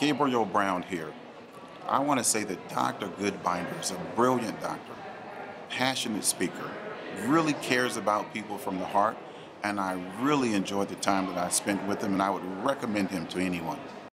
Gabrial Brown here. I want to say that Dr. Goodbinder is a brilliant doctor, passionate speaker, really cares about people from the heart, and I really enjoyed the time that I spent with him, and I would recommend him to anyone.